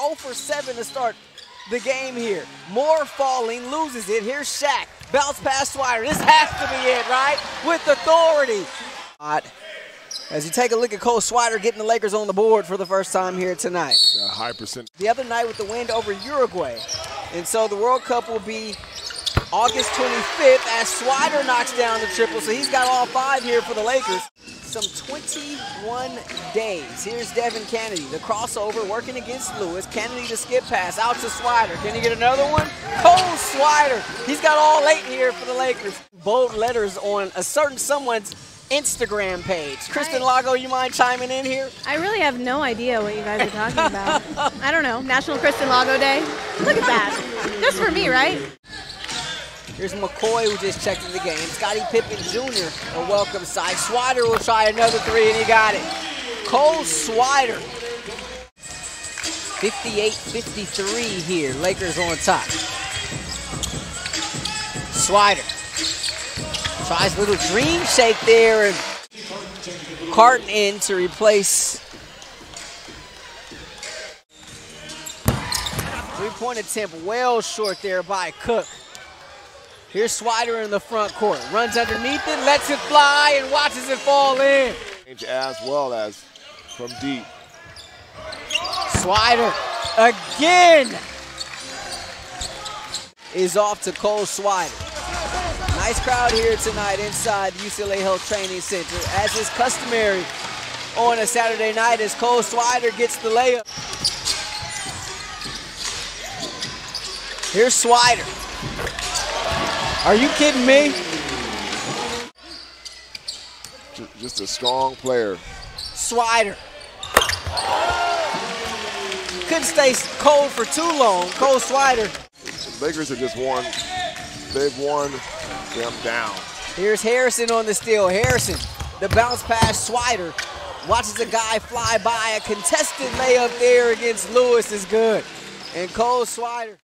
0 for 7 to start the game here. Moore falling, loses it. Here's Shaq. Bounce pass Swider. This has to be it, right? With authority. As you take a look at Cole Swider getting the Lakers on the board for the first time here tonight. A high percent. The other night with the win over Uruguay. And so the World Cup will be August 25th as Swider knocks down the triple. So he's got all five here for the Lakers. Some 21 days. Here's Devin Kennedy, the crossover working against Lewis. Kennedy to skip pass out to Swider. Can he get another one? Cole Swider. He's got all eight here for the Lakers. Bold letters on a certain someone's Instagram page. Kristen Lago, you mind chiming in here? I really have no idea what you guys are talking about. I don't know. National Kristen Lago Day. Look at that. Just for me, right? Here's McCoy who just checked in the game. Scotty Pippen Jr. a welcome side. Swider will try another three and he got it. Cole Swider. 58-53 here. Lakers on top. Swider. Tries a little dream shake there and Carton in to replace three-point attempt well short there by Cook. Here's Swider in the front court. Runs underneath it, lets it fly, and watches it fall in. As well as from deep. Swider again is off to Cole Swider. Nice crowd here tonight inside UCLA Health Training Center, as is customary on a Saturday night as Cole Swider gets the layup. Here's Swider. Are you kidding me? Just a strong player. Swider. Couldn't stay cold for too long. Cole Swider. The Lakers have just won. They've won them down. Here's Harrison on the steal. Harrison, the bounce pass, Swider. Watches a guy fly by. A contested layup there against Lewis is good. And Cole Swider.